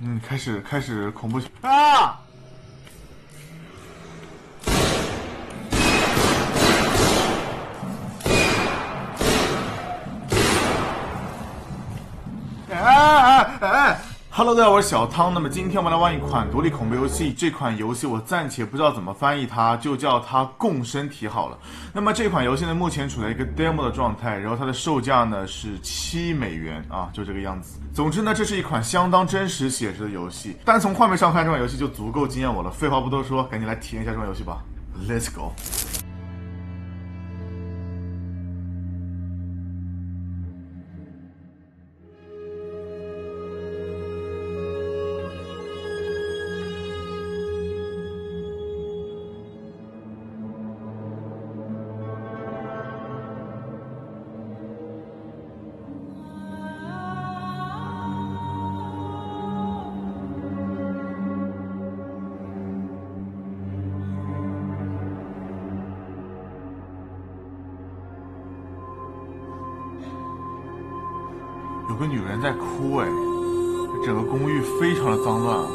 嗯，开始开始恐怖啊！！Hello，大家好，我是小汤。那么今天我们来玩一款独立恐怖游戏。这款游戏我暂且不知道怎么翻译它，就叫它共生体好了。那么这款游戏呢，目前处在一个 demo 的状态，然后它的售价呢是七美元啊，就这个样子。总之呢，这是一款相当真实写实的游戏。单从画面上看，这款游戏就足够惊艳我了。废话不多说，赶紧来体验一下这款游戏吧。Let's go。有个女人在哭，哎，整个公寓非常的脏乱啊。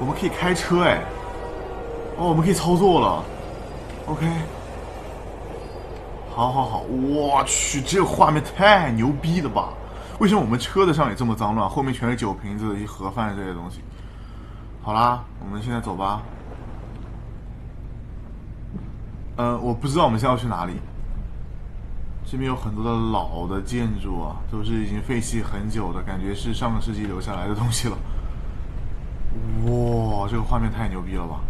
我们可以开车哎，哦，我们可以操作了，OK，好好好，我去，这个画面太牛逼了吧？为什么我们车子上也这么脏乱？后面全是酒瓶子、一盒饭这些东西。好啦，我们现在走吧。嗯，我不知道我们现在要去哪里。这边有很多的老的建筑啊，都是已经废弃很久的，感觉是上个世纪留下来的东西了。哇，这个画面太牛逼了吧！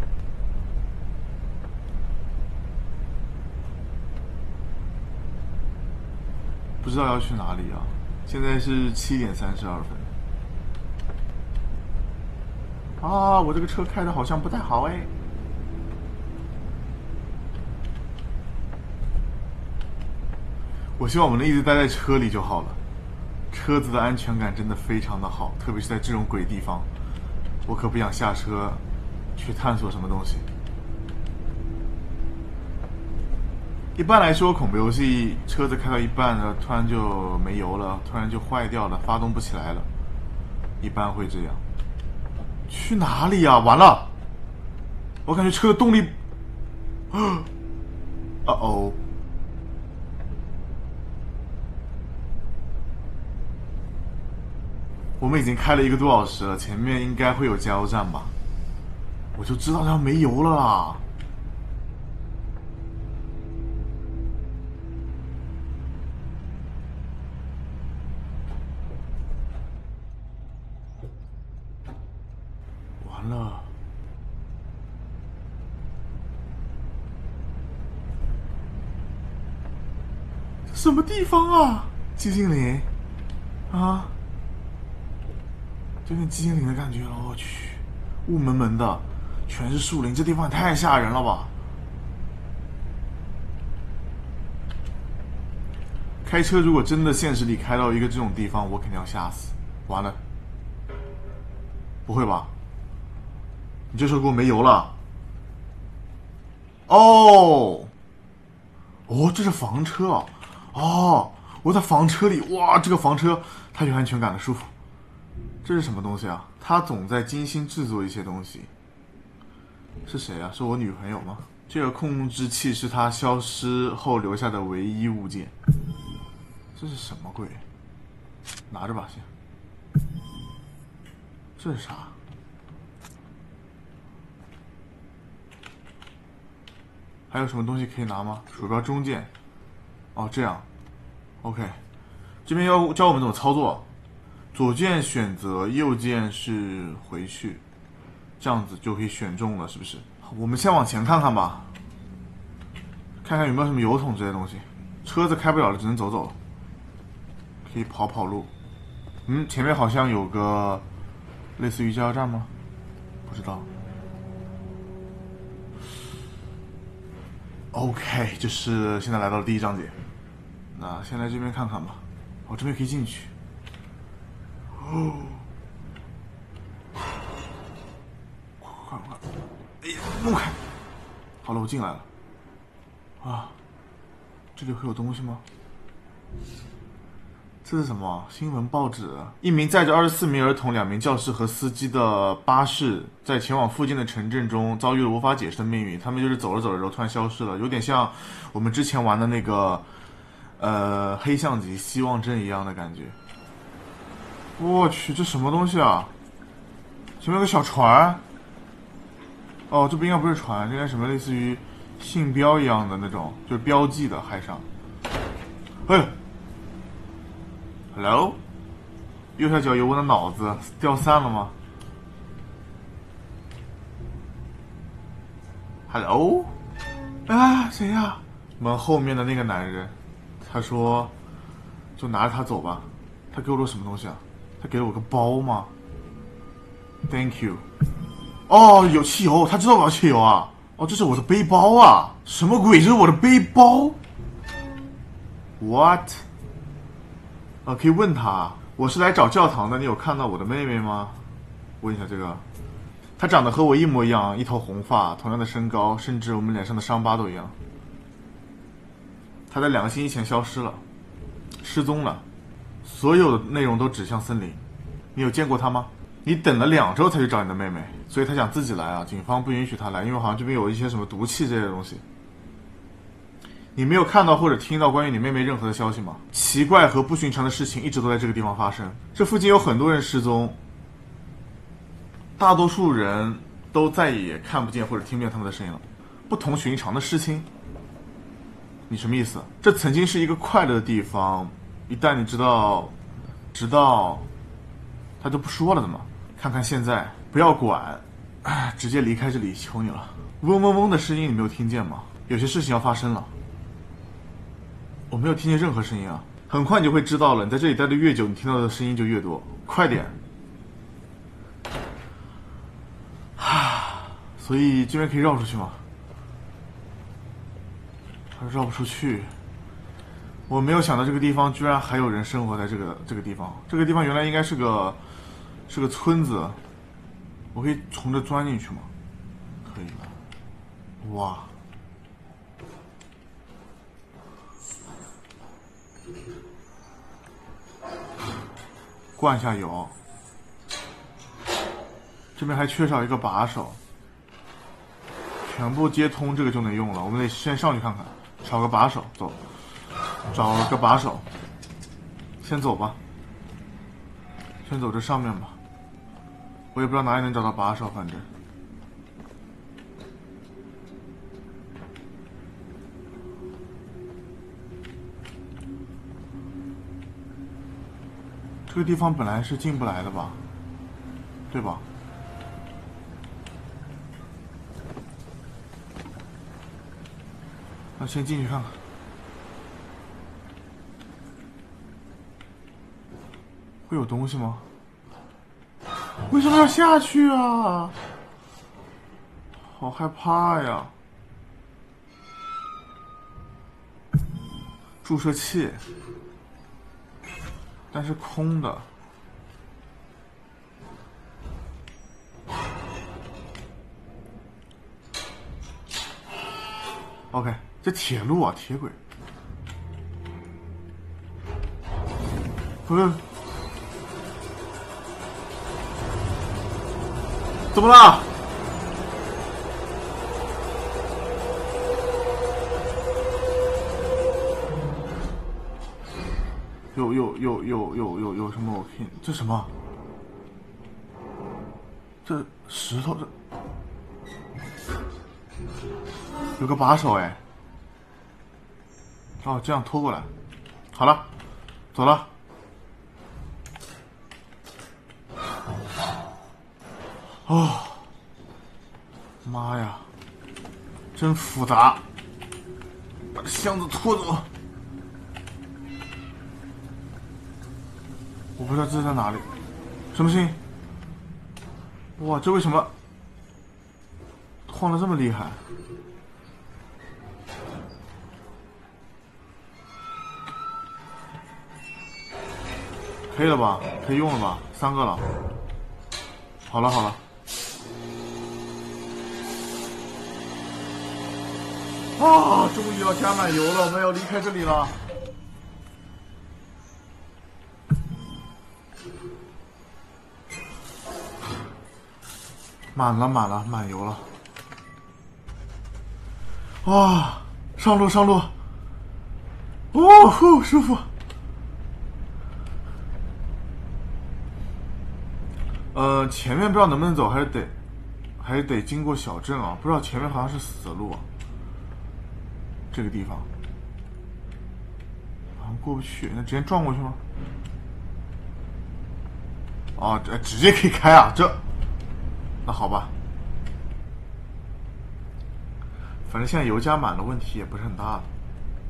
不知道要去哪里啊？现在是七点三十二分。啊，我这个车开的好像不太好哎。我希望我们能一直待在车里就好了。车子的安全感真的非常的好，特别是在这种鬼地方。我可不想下车去探索什么东西。一般来说，恐怖游戏车子开到一半呢，突然就没油了，突然就坏掉了，发动不起来了，一般会这样。去哪里呀？完了！我感觉车的动力，啊哦，我们已经开了一个多小时了，前面应该会有加油站吧？我就知道它没油了啦。完了，什么地方啊？寂静岭啊，有点寂静岭的感觉了。我去，雾蒙蒙的，全是树林，这地方也太吓人了吧！开车如果真的现实里开到一个这种地方，我肯定要吓死。完了，不会吧？你这时候给我没油了？哦，哦，这是房车啊！哦，我在房车里，哇，这个房车太有安全感了，舒服。这是什么东西啊？他总在精心制作一些东西。是谁啊？是我女朋友吗？这个控制器是他消失后留下的唯一物件。这是什么鬼？拿着吧，先。这是啥？还有什么东西可以拿吗？鼠标中键。哦，这样。OK，这边要教我们怎么操作。左键选择，右键是回去，这样子就可以选中了，是不是？我们先往前看看吧，看看有没有什么油桶这些东西。车子开不了了，只能走走了。可以跑跑路。嗯，前面好像有个类似于加油站吗？不知道。OK，就是现在来到了第一章节。那先来这边看看吧。哦，这边可以进去。哦，快快快快！哎呀，弄开！好了，我进来了。啊，这里会有东西吗？这是什么新闻报纸？一名载着二十四名儿童、两名教师和司机的巴士，在前往附近的城镇中遭遇了无法解释的命运。他们就是走着走着，然后突然消失了，有点像我们之前玩的那个呃黑象级希望镇一样的感觉。我去，这什么东西啊？前面有个小船。哦，这不应该不是船，这应该什么类似于信标一样的那种，就是标记的海上。哎。Hello，右下角有我的脑子掉散了吗？Hello，啊，谁呀？门后面的那个男人，他说，就拿着它走吧。他给我了什么东西啊？他给了我个包吗？Thank you。哦，有汽油，他知道我要汽油啊。哦，这是我的背包啊！什么鬼？这是我的背包？What？啊，可以问他，我是来找教堂的。你有看到我的妹妹吗？问一下这个，她长得和我一模一样，一头红发，同样的身高，甚至我们脸上的伤疤都一样。她在两个星期前消失了，失踪了，所有的内容都指向森林。你有见过他吗？你等了两周才去找你的妹妹，所以她想自己来啊。警方不允许她来，因为好像这边有一些什么毒气这些东西。你没有看到或者听到关于你妹妹任何的消息吗？奇怪和不寻常的事情一直都在这个地方发生。这附近有很多人失踪，大多数人都再也看不见或者听不见他们的声音了。不同寻常的事情，你什么意思？这曾经是一个快乐的地方，一旦你知道，知道，他就不说了的嘛。看看现在，不要管，直接离开这里，求你了。嗡嗡嗡的声音你没有听见吗？有些事情要发生了。我没有听见任何声音啊！很快你就会知道了。你在这里待的越久，你听到的声音就越多。快点！啊！所以这边可以绕出去吗？还绕不出去。我没有想到这个地方居然还有人生活在这个这个地方。这个地方原来应该是个是个村子。我可以从这钻进去吗？可以。哇！灌下油，这边还缺少一个把手。全部接通，这个就能用了。我们得先上去看看，找个把手，走，找了个把手，先走吧，先走这上面吧。我也不知道哪里能找到把手，反正。这个地方本来是进不来的吧？对吧？那先进去看看，会有东西吗？为什么要下去啊？好害怕呀！注射器，但是空的。OK，这铁路啊，铁轨。不是。怎么了？有有有有有有有什么？我看这什么？这石头这有个把手哎！哦，这样拖过来，好了，走了。哦，妈呀，真复杂！把这箱子拖走。我不知道这是在哪里，什么声音？哇，这为什么晃的这么厉害？可以了吧？可以用了吧？三个了。好了好了。啊！终于要加满油了，我们要离开这里了。满了，满了，满油了。哇！上路，上路。哦呼，舒服。呃，前面不知道能不能走，还是得，还是得经过小镇啊。不知道前面好像是死路啊。这个地方好像过不去，那直接撞过去吗？哦，这直接可以开啊！这，那好吧，反正现在油加满了，问题也不是很大了。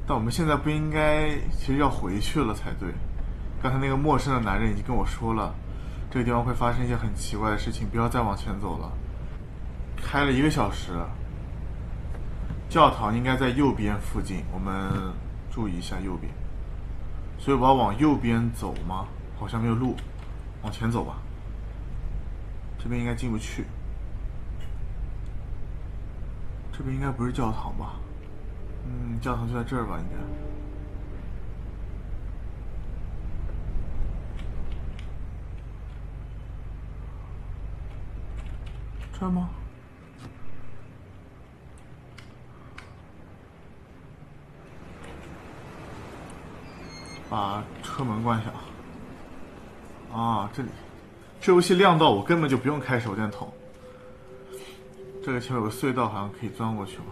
但我们现在不应该，其实要回去了才对。刚才那个陌生的男人已经跟我说了，这个地方会发生一些很奇怪的事情，不要再往前走了。开了一个小时。教堂应该在右边附近，我们注意一下右边。所以我要往右边走吗？好像没有路，往前走吧。这边应该进不去。这边应该不是教堂吧？嗯，教堂就在这儿吧？应该。这吗？把车门关下。啊，这里，这游戏亮到我根本就不用开手电筒。这个前面有个隧道，好像可以钻过去吧？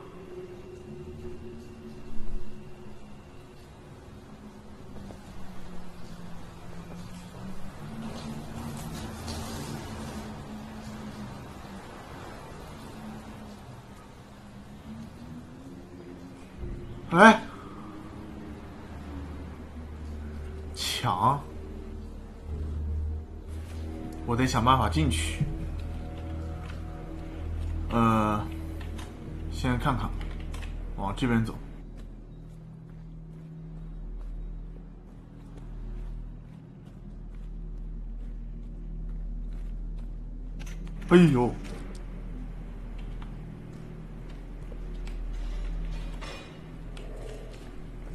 哎。得想办法进去。呃，先看看，往这边走。哎呦，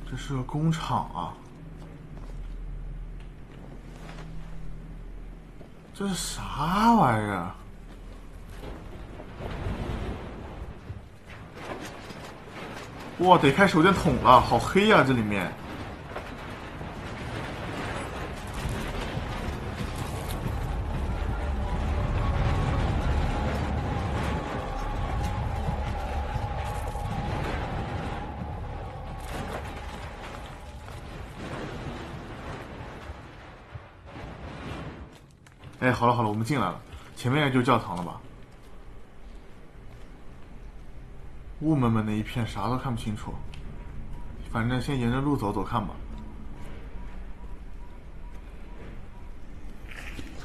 这是个工厂啊！这是啥玩意儿？哇，得开手电筒了，好黑呀，这里面。好了好了，我们进来了，前面就是教堂了吧？雾蒙蒙的一片，啥都看不清楚。反正先沿着路走走看吧。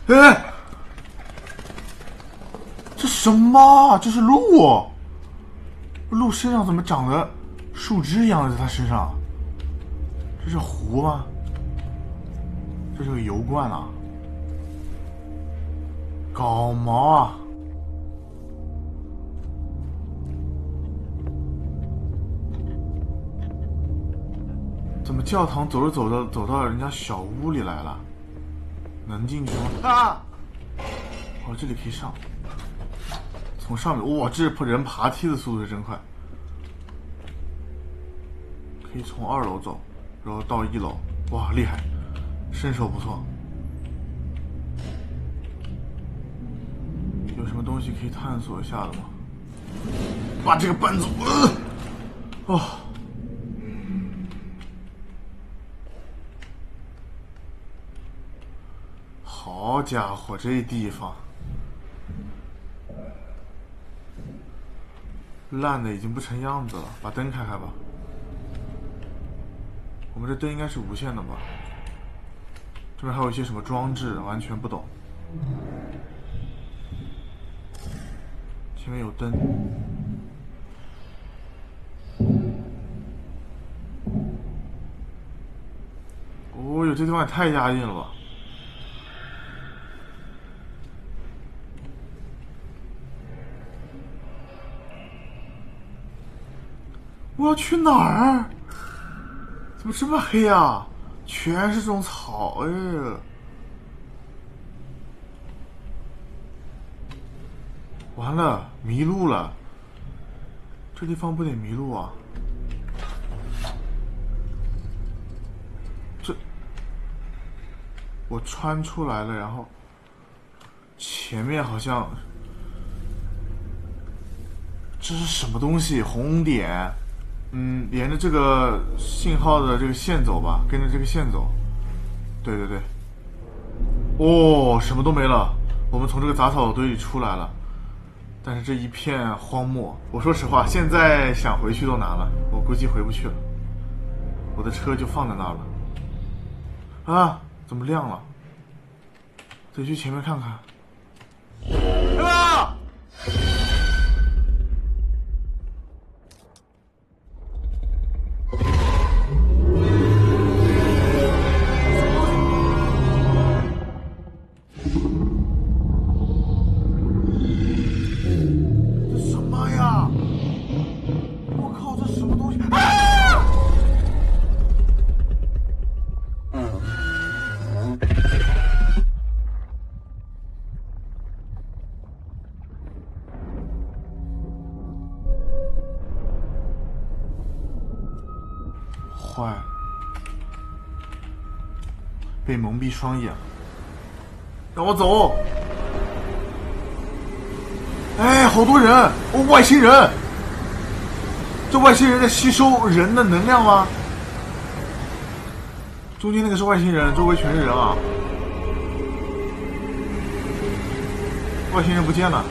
哎，这什么？这是鹿？鹿身上怎么长的树枝一样的在它身上？这是湖吗？这是个油罐啊！搞毛啊！怎么教堂走着走着走到人家小屋里来了？能进去吗？啊！哦，这里可以上。从上面哇，这人爬梯的速度是真快。可以从二楼走，然后到一楼。哇，厉害，身手不错。有什么东西可以探索一下的吗？把这个搬走。哦，好家伙，这地方烂的已经不成样子了。把灯开开吧。我们这灯应该是无线的吧？这边还有一些什么装置，完全不懂。前面有灯。哦哟，这地方也太压抑了吧！我要去哪儿？怎么这么黑啊？全是这种草，哎呀。完了，迷路了。这地方不得迷路啊！这，我穿出来了，然后前面好像这是什么东西？红点，嗯，沿着这个信号的这个线走吧，跟着这个线走。对对对。哦，什么都没了，我们从这个杂草堆里出来了。但是这一片荒漠，我说实话，现在想回去都难了，我估计回不去了。我的车就放在那儿了。啊，怎么亮了？得去前面看看。啊！被蒙蔽双眼了。让我走！哎，好多人！哦，外星人！这外星人在吸收人的能量吗？中间那个是外星人，周围全是人啊！外星人不见了。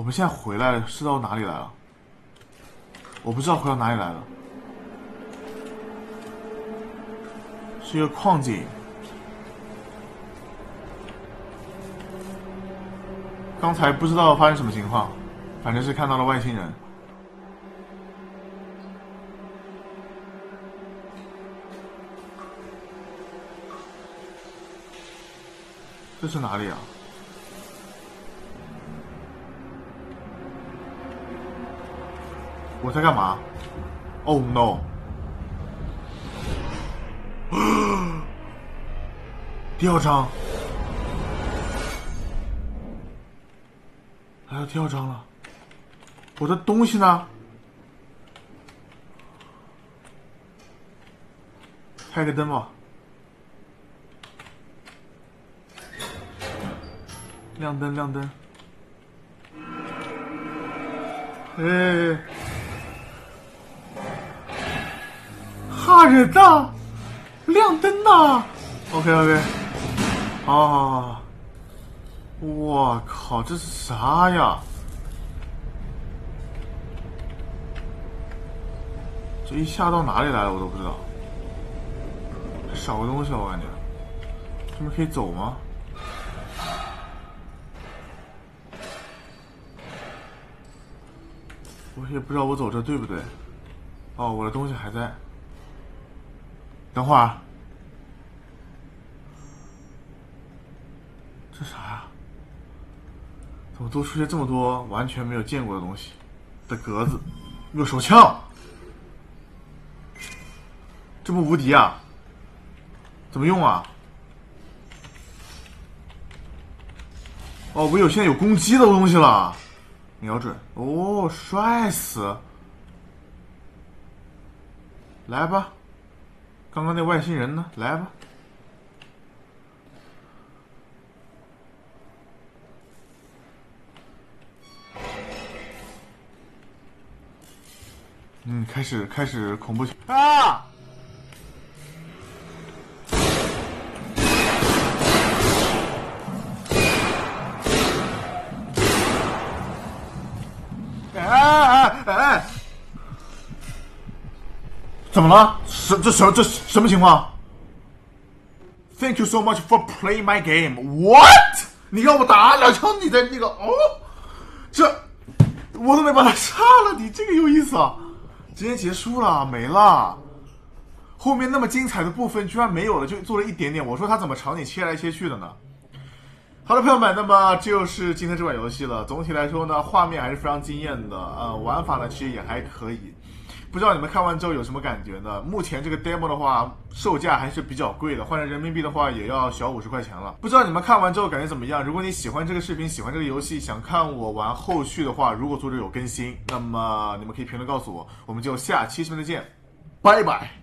我们现在回来是到哪里来了？我不知道回到哪里来了，是一个矿井。刚才不知道发生什么情况，反正是看到了外星人。这是哪里啊？我在干嘛？Oh no！第二张，还有第二张了。我的东西呢？开个灯吧。亮灯，亮灯。哎，人呐！亮灯呐！OK，OK，好好好。我靠，这是啥呀？这一下到哪里来了，我都不知道。少个东西，我感觉。这边可以走吗？我也不知道我走这对不对。哦，我的东西还在。等会儿，这啥呀？怎么都出现这么多完全没有见过的东西？的格子，有手枪，这不无敌啊？怎么用啊？哦，我有现在有攻击的东西了。瞄准哦，帅死！来吧，刚刚那外星人呢？来吧。嗯，开始开始恐怖啊！怎么了？什这什这什么情况？Thank you so much for playing my game. What？你让我打两枪，你的那个哦，这我都没把他杀了，你这个有意思啊！直接结束了，没了。后面那么精彩的部分居然没有了，就做了一点点。我说他怎么场景切来切去的呢？好了，朋友们，那么就是今天这款游戏了。总体来说呢，画面还是非常惊艳的，呃，玩法呢其实也还可以。不知道你们看完之后有什么感觉呢？目前这个 demo 的话，售价还是比较贵的，换成人民币的话也要小五十块钱了。不知道你们看完之后感觉怎么样？如果你喜欢这个视频，喜欢这个游戏，想看我玩后续的话，如果作者有更新，那么你们可以评论告诉我。我们就下期视频再见，拜拜。